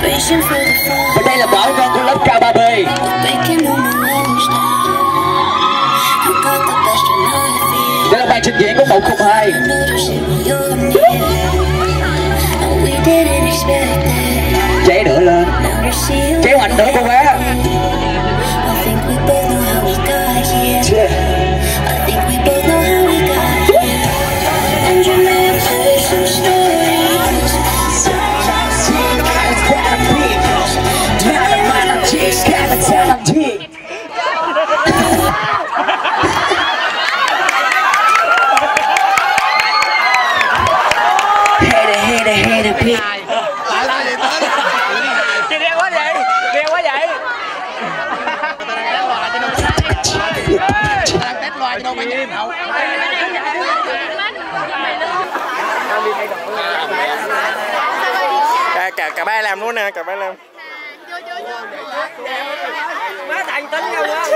Patience for the fall. Hi. phim cả cả cả ba làm luôn nè, cả ba làm. Má thành tính đâu quá.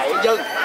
lại dân